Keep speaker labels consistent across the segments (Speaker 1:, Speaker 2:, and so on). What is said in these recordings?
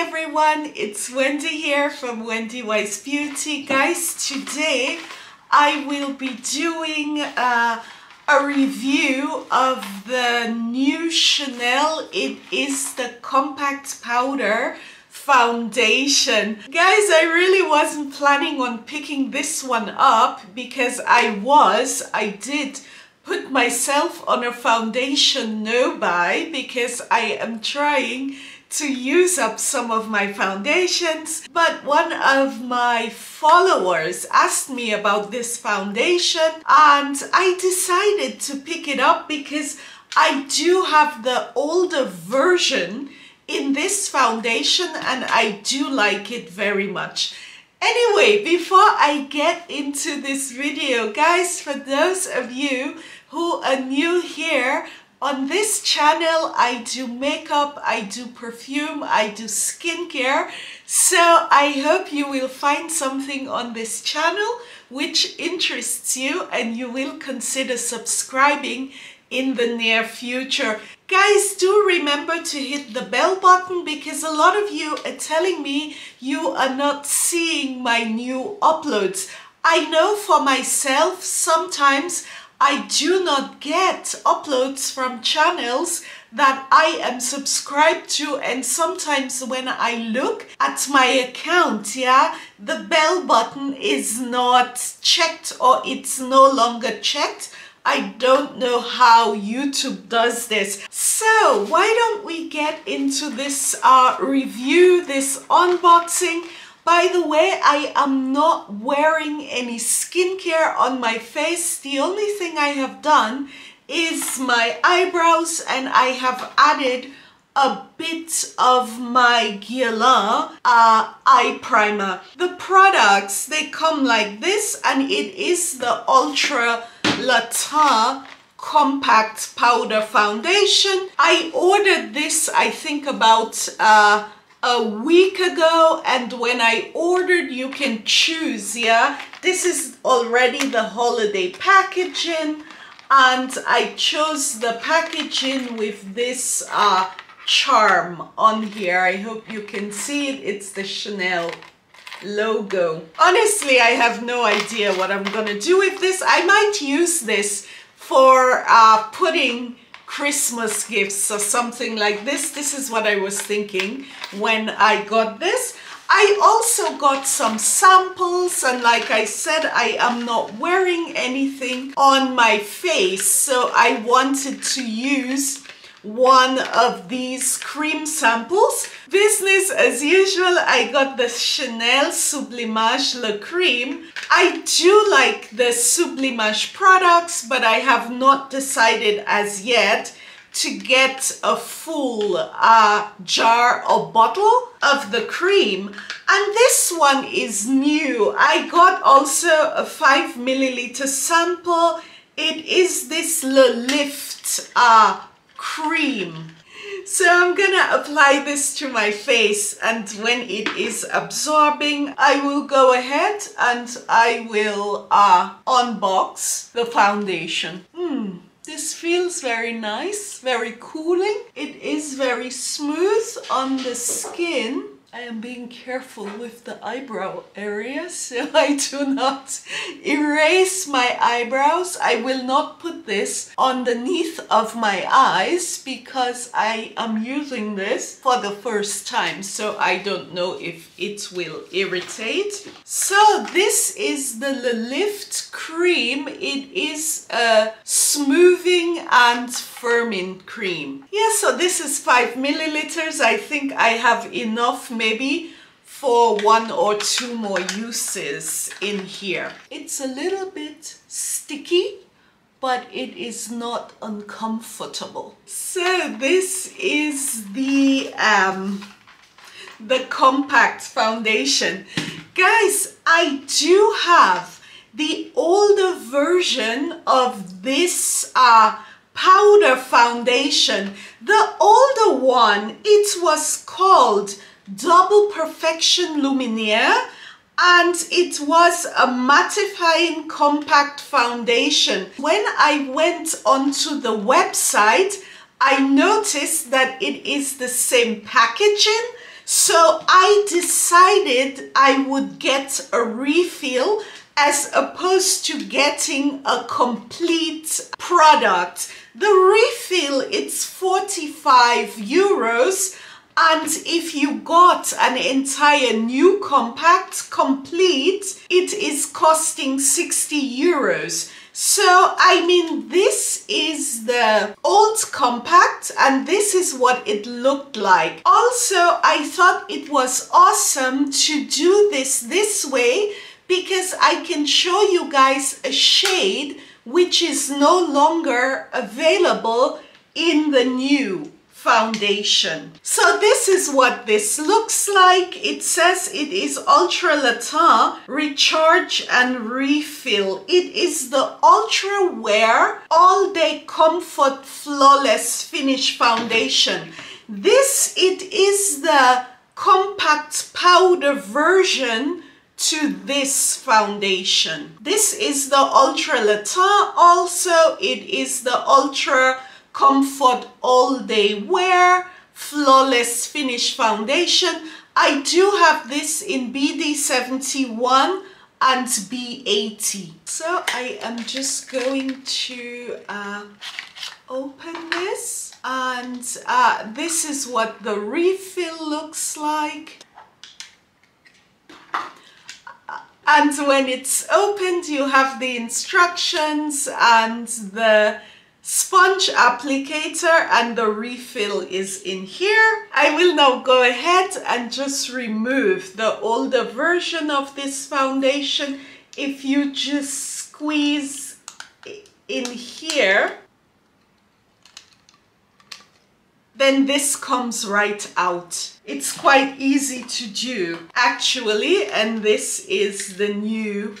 Speaker 1: everyone, it's Wendy here from Wendy Wise Beauty. Guys, today I will be doing uh, a review of the new Chanel. It is the Compact Powder Foundation. Guys, I really wasn't planning on picking this one up because I was, I did put myself on a foundation no buy because I am trying to use up some of my foundations but one of my followers asked me about this foundation and I decided to pick it up because I do have the older version in this foundation and I do like it very much. Anyway, before I get into this video, guys, for those of you who are new here, on this channel, I do makeup, I do perfume, I do skincare. So I hope you will find something on this channel which interests you and you will consider subscribing in the near future. Guys, do remember to hit the bell button because a lot of you are telling me you are not seeing my new uploads. I know for myself, sometimes I do not get uploads from channels that I am subscribed to and sometimes when I look at my account, yeah, the bell button is not checked or it's no longer checked. I don't know how YouTube does this. So why don't we get into this uh, review, this unboxing by the way, I am not wearing any skincare on my face. The only thing I have done is my eyebrows and I have added a bit of my Guerlain uh, eye primer. The products, they come like this and it is the Ultra Le Teint Compact Powder Foundation. I ordered this, I think about uh, a week ago and when I ordered you can choose yeah? This is already the holiday packaging and I chose the packaging with this uh, charm on here. I hope you can see it. It's the Chanel logo. Honestly I have no idea what I'm gonna do with this. I might use this for uh, putting Christmas gifts or something like this. This is what I was thinking when I got this. I also got some samples and like I said, I am not wearing anything on my face. So I wanted to use one of these cream samples. Business as usual, I got the Chanel Sublimage Le Creme. I do like the Sublimage products, but I have not decided as yet to get a full uh, jar or bottle of the cream and this one is new I got also a five milliliter sample it is this Le Lift uh, cream. So I'm gonna apply this to my face and when it is absorbing, I will go ahead and I will uh, unbox the foundation. Hmm, this feels very nice, very cooling. It is very smooth on the skin I am being careful with the eyebrow area so I do not erase my eyebrows. I will not put this underneath of my eyes because I am using this for the first time so I don't know if it will irritate. So this is the Lift cream. It is a smoothing and firming cream. Yeah, so this is five milliliters. I think I have enough maybe for one or two more uses in here. It's a little bit sticky, but it is not uncomfortable. So this is the, um, the compact foundation. Guys, I do have the older version of this uh, powder foundation. The older one, it was called Double Perfection Lumière and it was a mattifying compact foundation. When I went onto the website, I noticed that it is the same packaging. So So I decided I would get a refill as opposed to getting a complete product. The refill, it's 45 euros. And if you got an entire new compact complete, it is costing 60 euros. So, I mean, this is the old compact and this is what it looked like. Also, I thought it was awesome to do this this way because I can show you guys a shade which is no longer available in the new foundation. So this is what this looks like. It says it is Ultra Le Teint Recharge and Refill. It is the Ultra Wear All Day Comfort Flawless Finish Foundation. This, it is the compact powder version to this foundation. This is the Ultra Le Teint also. It is the Ultra Comfort All Day Wear Flawless Finish Foundation. I do have this in BD71 and B80. So I am just going to uh, open this and uh, this is what the refill looks like. And when it's opened, you have the instructions and the sponge applicator and the refill is in here. I will now go ahead and just remove the older version of this foundation. If you just squeeze in here, then this comes right out. It's quite easy to do actually and this is the new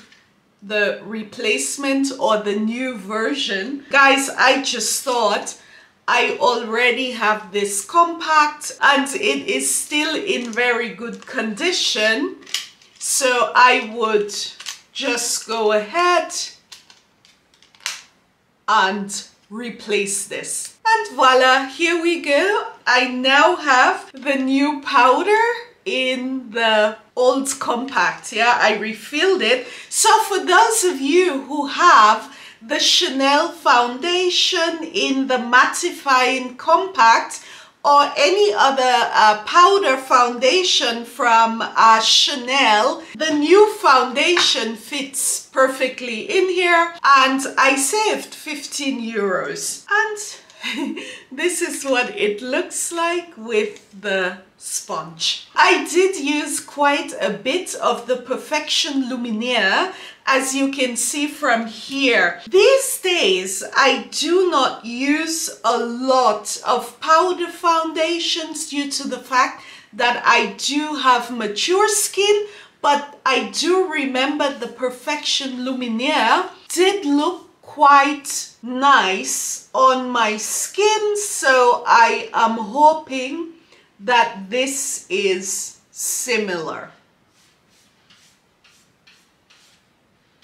Speaker 1: the replacement or the new version. Guys, I just thought I already have this compact and it is still in very good condition. So I would just go ahead and replace this. And voila, here we go. I now have the new powder in the old compact. Yeah, I refilled it. So for those of you who have the Chanel foundation in the mattifying compact or any other uh, powder foundation from uh, Chanel, the new foundation fits perfectly in here and I saved 15 euros. And this is what it looks like with the sponge. I did use quite a bit of the Perfection Lumière as you can see from here. These days I do not use a lot of powder foundations due to the fact that I do have mature skin but I do remember the Perfection Lumière did look quite nice on my skin so I am hoping that this is similar.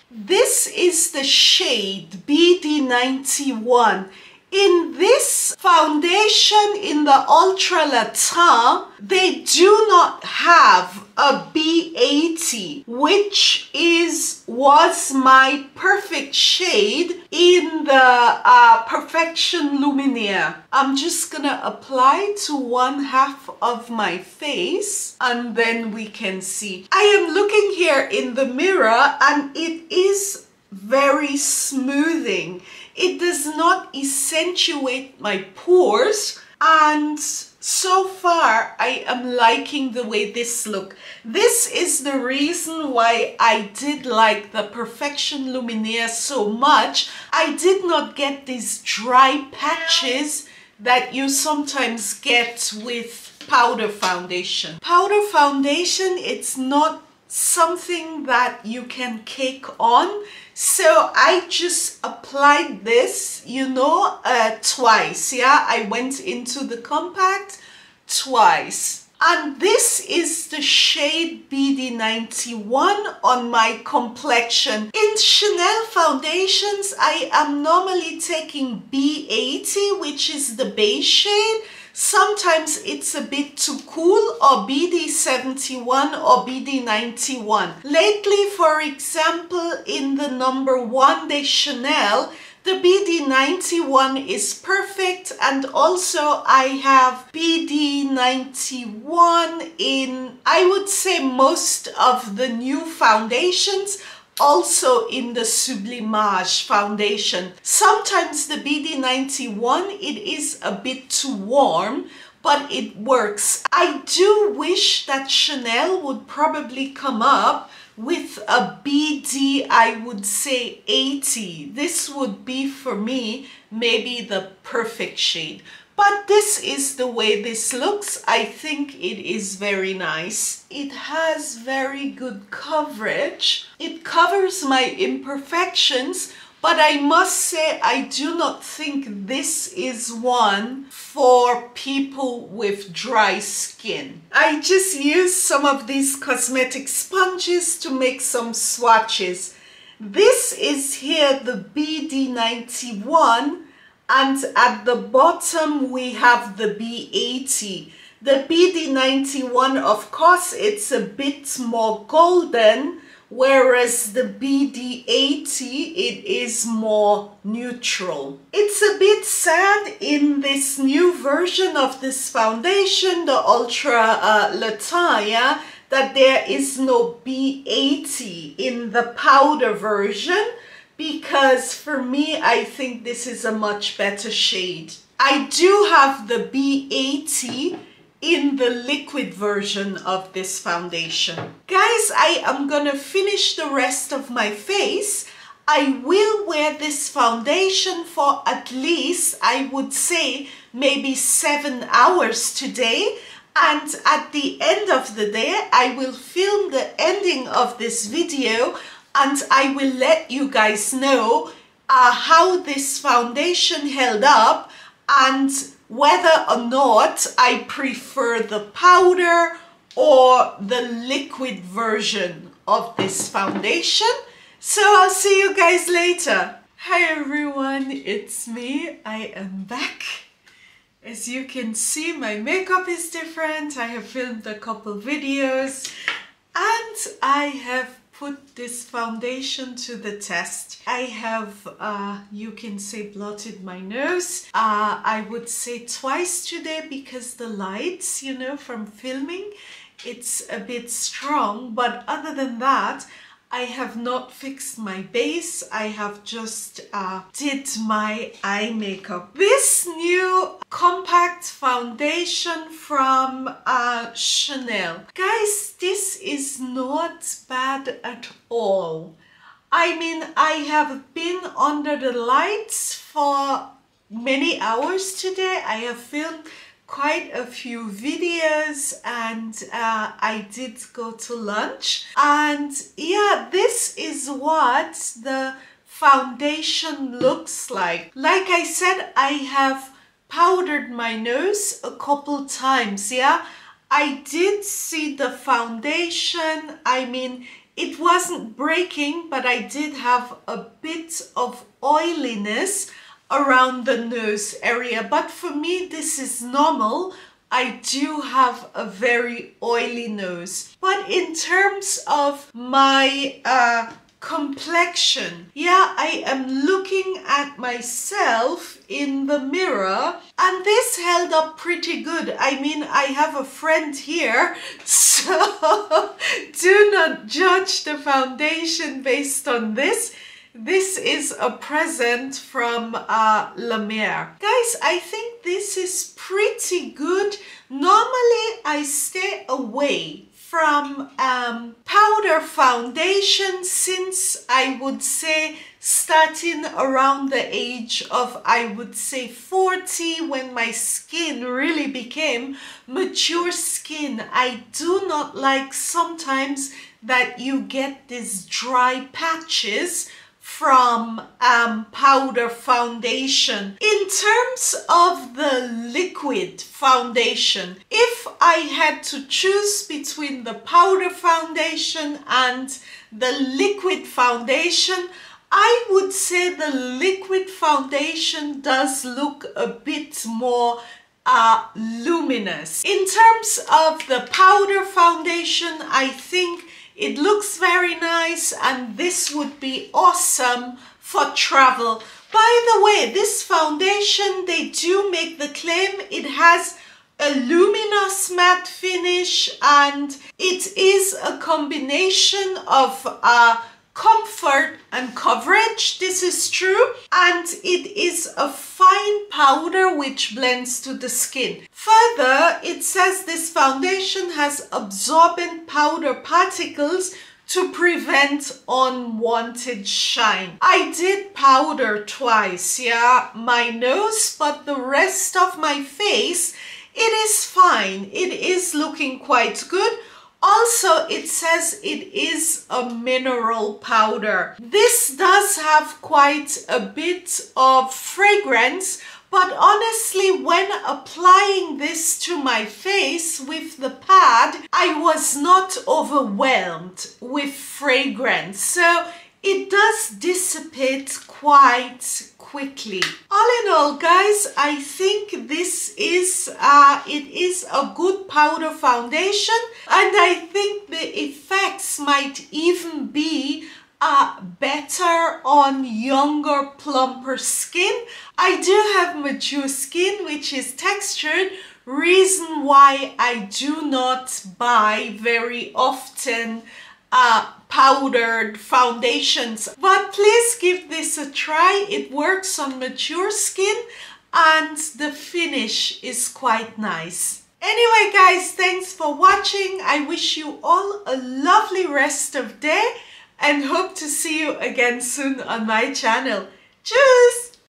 Speaker 1: This is the shade BD91 in this foundation in the Ultra Le Teint, they do not have a B80, which is was my perfect shade in the uh, Perfection Lumière. I'm just gonna apply to one half of my face and then we can see. I am looking here in the mirror and it is very smoothing it does not accentuate my pores and so far I am liking the way this look. This is the reason why I did like the Perfection Lumière so much. I did not get these dry patches that you sometimes get with powder foundation. Powder foundation, it's not something that you can cake on so I just applied this you know uh, twice yeah I went into the compact twice and this is the shade BD91 on my complexion. In Chanel foundations, I am normally taking B80, which is the base shade. Sometimes it's a bit too cool or BD71 or BD91. Lately, for example, in the number one de Chanel, the BD91 is perfect and also I have BD91 in, I would say, most of the new foundations also in the Sublimage foundation. Sometimes the BD91, it is a bit too warm, but it works. I do wish that Chanel would probably come up with a BD, I would say 80. This would be for me maybe the perfect shade. But this is the way this looks. I think it is very nice. It has very good coverage. It covers my imperfections, but I must say I do not think this is one for people with dry skin. I just used some of these cosmetic sponges to make some swatches. This is here the BD91 and at the bottom we have the B80. The BD91 of course it's a bit more golden whereas the BD80 it is more neutral. It's a bit sad in this new version of this foundation, the Ultra uh, Le Teint, that there is no B80 in the powder version because for me, I think this is a much better shade. I do have the B80 in the liquid version of this foundation. Guys, I am gonna finish the rest of my face. I will wear this foundation for at least, I would say, maybe seven hours today. And at the end of the day, I will film the ending of this video and I will let you guys know uh, how this foundation held up and whether or not I prefer the powder or the liquid version of this foundation. So I'll see you guys later. Hi everyone, it's me. I am back. As you can see, my makeup is different. I have filmed a couple videos and I have put this foundation to the test. I have, uh, you can say, blotted my nose. Uh, I would say twice today because the lights, you know, from filming, it's a bit strong. But other than that, I have not fixed my base. I have just uh, did my eye makeup. This new compact foundation from uh, Chanel. Guys, this is not bad at all. I mean, I have been under the lights for many hours today. I have filmed quite a few videos and uh, I did go to lunch. And yeah this is what the foundation looks like. Like I said I have powdered my nose a couple times yeah? I did see the foundation. I mean it wasn't breaking but I did have a bit of oiliness around the nose area. But for me, this is normal. I do have a very oily nose. But in terms of my uh, complexion, yeah, I am looking at myself in the mirror and this held up pretty good. I mean, I have a friend here, so do not judge the foundation based on this this is a present from uh, La Mer. Guys, I think this is pretty good. Normally, I stay away from um, powder foundation since I would say starting around the age of I would say 40 when my skin really became mature skin. I do not like sometimes that you get these dry patches from um, powder foundation. In terms of the liquid foundation, if I had to choose between the powder foundation and the liquid foundation, I would say the liquid foundation does look a bit more uh, luminous. In terms of the powder foundation, I think it looks very nice and this would be awesome for travel. By the way, this foundation, they do make the claim it has a luminous matte finish and it is a combination of uh, comfort and coverage. This is true. And it is a fine powder which blends to the skin. Further, it says this foundation has absorbent powder particles to prevent unwanted shine. I did powder twice, yeah, my nose, but the rest of my face, it is fine. It is looking quite good. Also, it says it is a mineral powder. This does have quite a bit of fragrance, but honestly, when applying this to my face with the pad, I was not overwhelmed with fragrance. So it does dissipate quite quickly. All in all, guys, I think this is, uh, it is a good powder foundation and I think the effects might even be uh, better on younger, plumper skin. I do have mature skin, which is textured, reason why I do not buy very often uh, powdered foundations. But please give this a try. It works on mature skin and the finish is quite nice. Anyway guys, thanks for watching. I wish you all a lovely rest of day and hope to see you again soon on my channel. Tschüss!